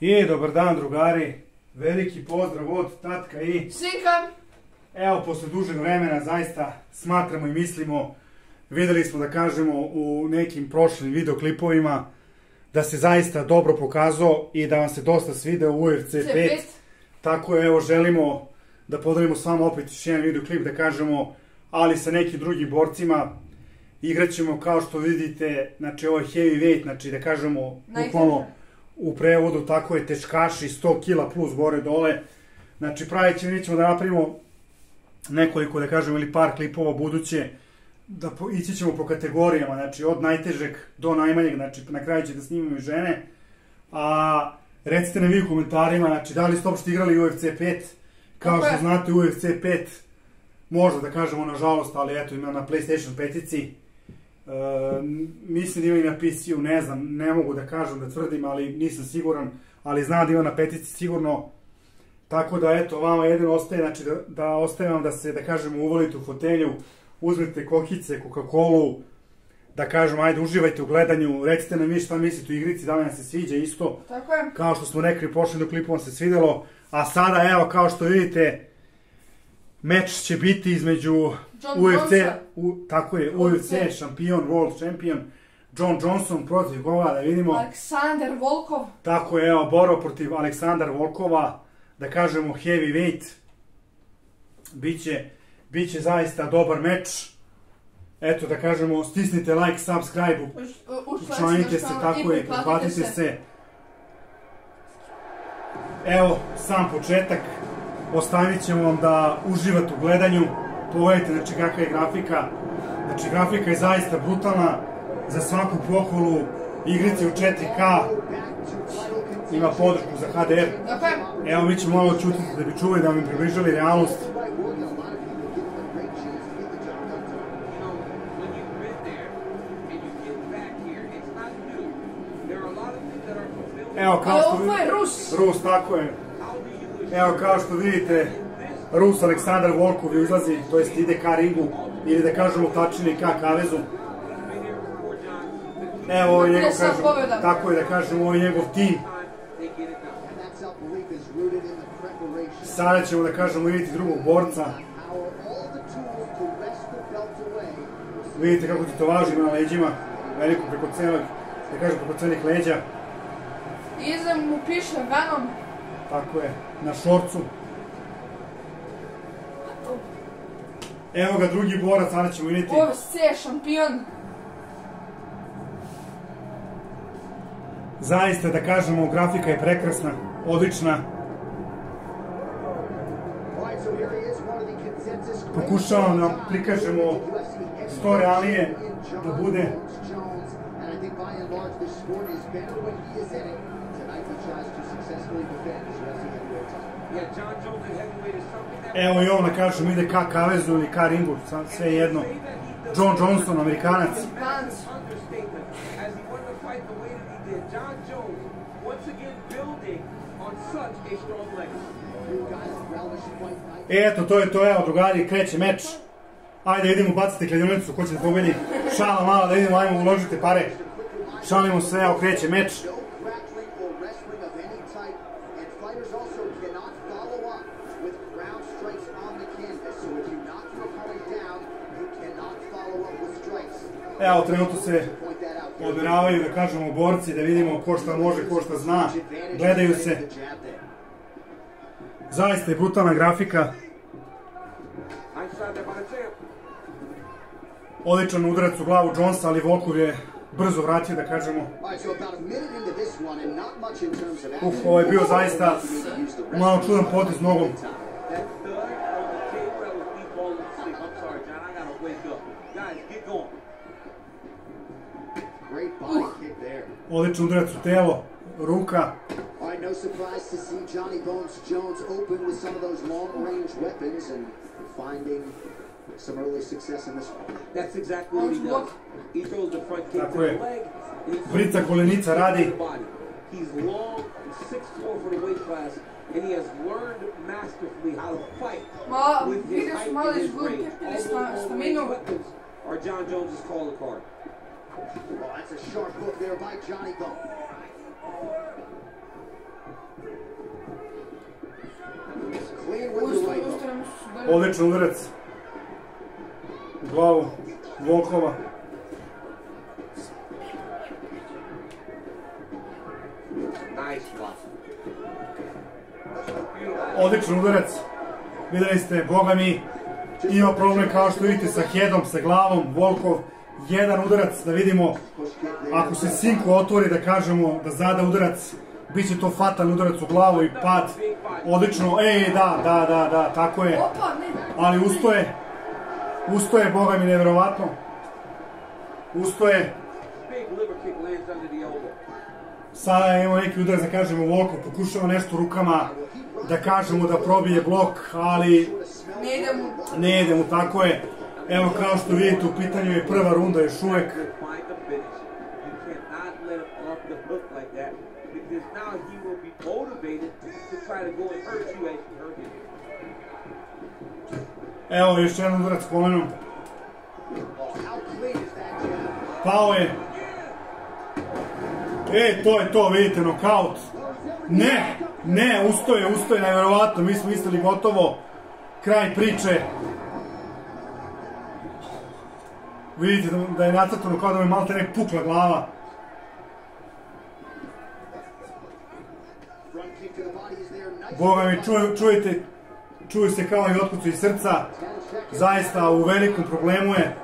I dobar dan drugari, veliki pozdrav od tatka i Sinka, evo posle dužeg vremena zaista smatramo i mislimo, videli smo da kažemo u nekim prošlim videoklipovima da se zaista dobro pokazao i da vam se dosta svideo UFC 5. C5. Tako je, evo želimo da podelimo s vama opet još jedan videoklip da kažemo, ali sa nekim drugim borcima. Igraćemo kao što vidite, znači ovo je heavyweight, znači da kažemo bukvalno u prevodu tako je teškaši 100 kila plus gore dole. Znači pravit ćemo, mi ćemo da napravimo nekoliko da kažemo ili par klipova buduće da po, ići ćemo po kategorijama, znači od najtežeg do najmanjeg, znači na kraju će da snimamo i žene. A recite nam vi u komentarima, znači da li ste uopšte igrali UFC 5? Kao što znate UFC 5 možda da kažemo nažalost, ali eto ima na PlayStation petici. Mislim da ima i na PC-u, ne znam, ne mogu da kažem, da tvrdim, ali nisam siguran, ali znam da ima na petici sigurno. Tako da, eto, vama jedino ostaje, znači, da, da ostaje vam da se, da kažemo, uvolite u fotelju, uzmete kokice, Coca-Colu, da kažem, ajde, uživajte u gledanju, recite nam vi šta mislite o igrici, da li vam se sviđa isto, tako je. kao što smo rekli, prošli do klipu vam se svidelo, a sada, evo, kao što vidite, meč će biti između John UFC, Johnson. u, tako je, UFC. UFC šampion, world champion, John Johnson protiv koga, da vidimo. Aleksandar Volkov. Tako je, evo, borba protiv Aleksandar Volkova, da kažemo heavyweight. Biće, biće zaista dobar meč. Eto, da kažemo, stisnite like, subscribe, učlanite se, tako je, prihvatite se. Evo, sam početak. Ostavit ćemo vam da uživate u gledanju. Pogledajte, znači, kakva je grafika. Znači, grafika je zaista brutalna. Za svaku pohvalu igrice u 4K. Ima podršku za HDR. Evo, mi ćemo malo čutiti da bi čuvali, da bi mi približali realnost. Evo, kao što vidite... Rus. Rus, tako je. Evo, kao što vidite, Rus Aleksandar Volkov izlazi, to jest ide ka ringu, ili da kažemo tačnije ka kavezu. Evo, ovo je njegov, kažem, tako je da kažem, ovo je njegov tim. Sada ćemo da kažemo vidjeti drugog borca. Vidite kako ti to važi na leđima, veliko preko celog, da kažem preko celih leđa. Iza mu piše Venom. Tako je, na šorcu. Evo ga drugi borac, sada ćemo vidjeti. UFC šampion. Zaista da kažemo, grafika je prekrasna, odlična. The Pokušavamo da prikažemo što realnije da bude. And I think by and large this sport is better when he is in it. Tonight he tries to successfully defend Evo i on da kažem ide ka kavezu ili ka ringu, sve jedno. John Johnson, Amerikanac. E, Eto, to je to, evo drugari, kreće meč. Ajde, idemo, bacite kladionicu, ko će da pobedi. Šala mala, da idemo, ajmo, uložite pare. Šalimo se, evo, kreće meč. Evo, trenutno se odmeravaju, da kažemo, borci, da vidimo ko šta može, ko šta zna. Gledaju se. Zaista je brutalna grafika. Odličan udarac u glavu Jonesa, ali Volkov je brzo vratio, da kažemo. Uf, ovo je bio zaista malo čudan potez nogom. Odličan udarac u telo, ruka. All right, no surprise to see Johnny Bones Jones open with some of those long-range weapons and finding some early success in this one. That's exactly what he does. He throws the front kick to the leg. and he Brica kolenica radi. He's long, 6'4 for the weight class, and he has learned masterfully how to fight Ma, with his height and his range. All those long-range weapons are John Jones's calling card. a sharp hook there by Johnny Bone. Odličan udarac. U glavu. Volkova. Odličan udarac. Videli ste, boga mi, ima problem kao što vidite sa headom, sa glavom, Volkov Jedan udarac, da vidimo, ako se Sinko otvori, da kažemo da zada udarac, bit će to fatan udarac u glavu i pad. Odlično, ej, da, da, da, da, tako je. Ali ustoje, ustoje, boga mi, nevjerovatno. Ustoje. Sada imamo neki udar da kažemo Volkov, pokušava nešto rukama da kažemo da probije blok, ali Ne ide mu. ne ide mu, tako je. Evo kao što vidite u pitanju je prva runda još uvek. Evo još jedan udarac kolenom. Pao je. E, to je to, vidite, nokaut. Ne, ne, ustoje, ustoje, nevjerovatno. Mi smo mislili gotovo. Kraj priče. Vidite da- da je nacrtano kao da je malte nek pukla glava. Boga mi, čuju, čujete, čuju se kao i otkucu iz srca. 10 seconds. Zaista u velikom problemu je.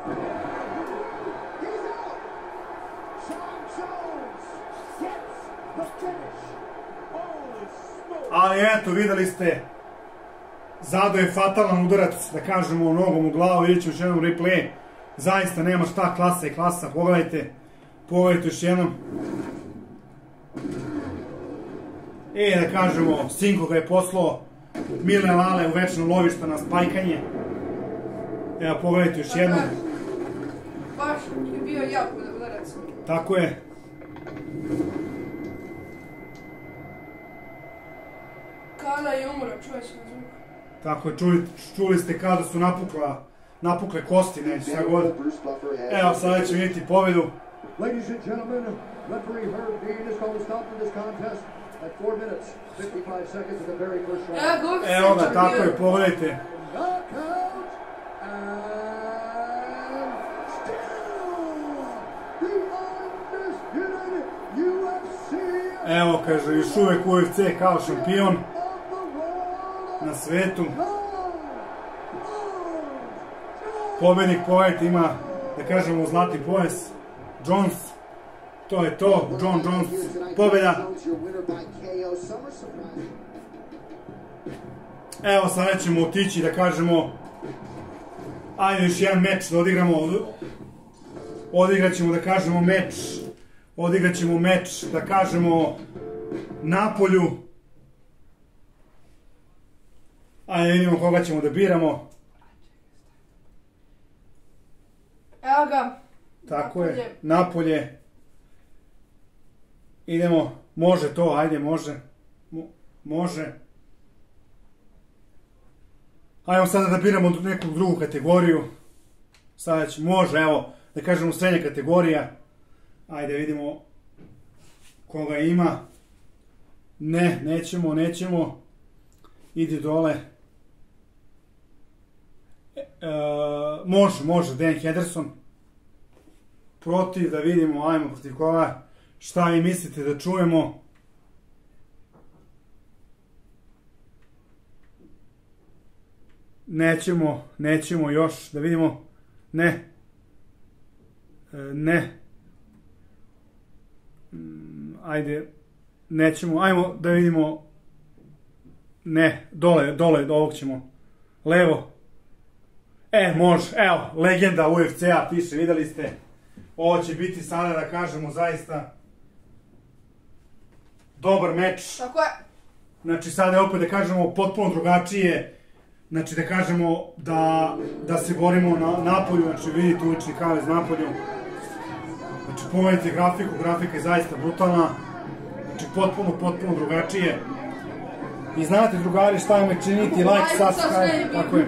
Ali eto, videli ste, Zado je fatalan udarac, da kažemo, nogom u glavu, vidjet ću još jednom replay. Zaista nema šta, klasa je klasa, pogledajte. Pogledajte još jednom. E, da kažemo, Sinko ga je poslao Mile Lale u večno lovište na spajkanje. Evo, pogledajte još jednom. Baš je bio jako udarac. Tako je. Kada je umro, čuje se zvuk. Tako je, čuli, čuli ste kada su napukla, napukle kosti, ne, šta god. Evo, sada ćemo vidjeti pobedu. Ladies and gentlemen, referee Herb Dean is going to stop to this contest at 4 minutes, 55 seconds of the very first round. Evo ga tako je, pogledajte. Knockout and still the undisputed UFC Evo, kaže, još uvek UFC kao šampion na svetu. John Pobednik, pogledajte, ima, da kažemo, zlatni pojas. Jones, to je to, John Jones, pobeda. Evo, sada ćemo otići, da kažemo, ajde još jedan meč da odigramo. Odigrat ćemo, da kažemo, meč. Odigrat ćemo meč, da kažemo, Napolju. Ajde vidimo koga ćemo da biramo. Evo ga. Tako je, Napolje. Napolje. Idemo, može to, ajde, može. Mo- može. Ajmo sada da biramo neku drugu kategoriju. Sada će, može, evo, da kažemo srednja kategorija. Ajde, vidimo koga ima. Ne, nećemo, nećemo. Idi dole. E, e, može, može, Dan Henderson protiv, da vidimo, ajmo protiv koga, šta vi mislite da čujemo. Nećemo, nećemo još, da vidimo, ne, E, ne, Mm, ajde, nećemo, ajmo da vidimo, ne, dole, dole, do ovog ćemo, levo, e, može, evo, legenda UFC-a, piše, videli ste, ovo će biti sada, da kažemo, zaista dobar meč. Tako je. Znači, sada je opet da kažemo potpuno drugačije. Znači, da kažemo da, da se borimo na napolju. Znači, vidite ulični kavez napolju. Znači, pogledajte grafiku, grafika je zaista brutalna. Znači, potpuno, potpuno drugačije. I znate, drugari, šta me činiti, like, subscribe, tako je.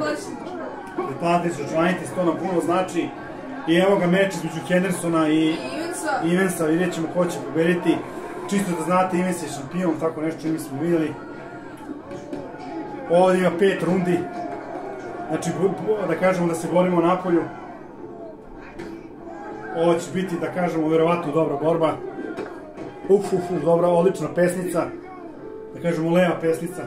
Pretplatite se, učlanite se, to nam puno znači. I evo ga meč između Hendersona i Ivensa. Ivensa, vidjet ćemo ko će pobediti. Čisto da znate, Ivens je šampion, tako nešto mi smo vidjeli. Ovdje ima pet rundi. Znači, da kažemo da se borimo na polju. Ovo će biti, da kažemo, verovatno dobra borba. Uf, uf, uf, dobra, odlična pesnica. Da kažemo, leva pesnica.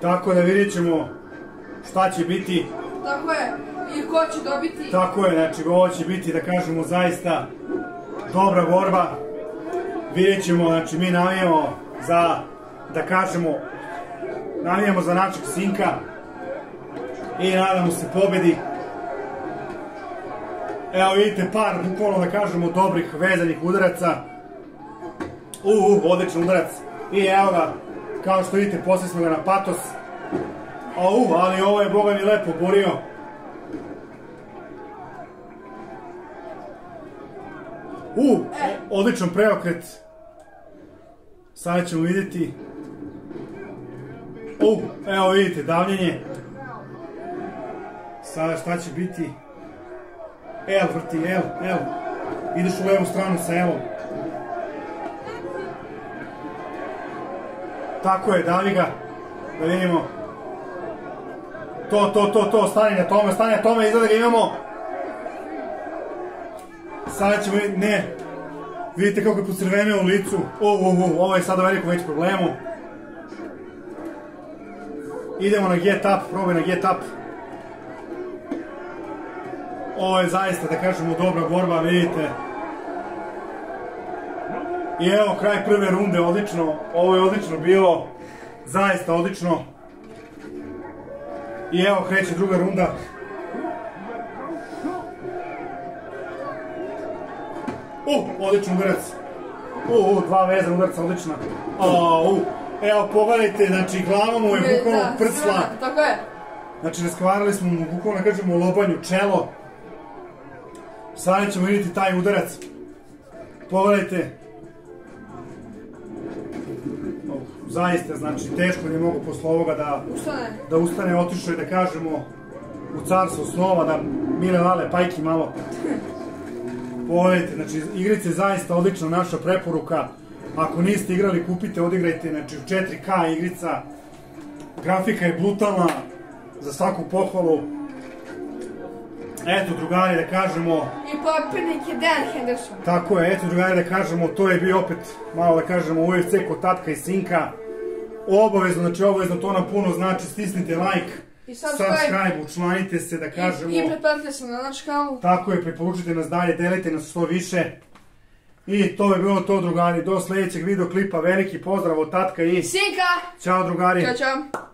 Tako da vidjet ćemo šta će biti. Tako je. I ko će dobiti? Tako je, znači ovo će biti, da kažemo, zaista dobra borba. Vidjet ćemo, znači mi navijamo za, da kažemo, navijamo za našeg sinka i nadamo se pobedi. Evo vidite par, bukvalno da kažemo, dobrih vezanih udaraca. U, u, odličan udarac. I evo ga, kao što vidite, posle smo ga na patos. A u, ali ovo je, boga mi, lepo borio. U, odličan preokret. Sada ćemo vidjeti. U, evo vidite, davljenje. Sada šta će biti? L vrti, L, L. Ideš u levu stranu sa L-om. Tako je, davi ga. Da vidimo. To, to, to, to, stani na tome, stani na tome, izgleda ga imamo. Sada ćemo, ne. Vidite kako je pocrvenio u licu. O, o, o, ovo je sada veliko već problemu. Idemo na get up, probaj na get up. Ovo je zaista, da kažemo, dobra borba, vidite. I evo, kraj prve runde, odlično. Ovo je odlično bilo. Zaista odlično. I evo, kreće druga runda. U, odličan udarac. U, u, dva vezana udarca, odlična. A, u, evo, pogledajte, znači, glava mu je bukvalno Da, prsla. Tako je. Znači, raskvarali smo mu, bukvalno da kažemo, lobanju čelo. Sada ćemo vidjeti taj udarac. Pogledajte. Zaista, znači, teško nije mogu posle ovoga da, Ustane. da ustane, otišao je da kažemo u carstvo snova, da Mile Lale Pajki malo Pogledajte, znači igrica je zaista odlična naša preporuka. Ako niste igrali, kupite, odigrajte, znači u 4K igrica. Grafika je brutalna, za svaku pohvalu. Eto, drugari, da kažemo, I papirnik je Dan Henderson. tako je, eto, drugari, da kažemo, to je bio opet, malo da kažemo, UFC kod tatka i sinka. Obavezno, znači obavezno, to nam puno znači, stisnite like, I subscribe. subscribe, učlanite se, da kažemo. I, i pretplatite se na naš kanal. Tako je, preporučite nas dalje, delite nas što više. I to je bilo to, drugari. Do sledećeg videoklipa. Veliki pozdrav od tatka i Sinka! ćao, drugari. Ćao, čao.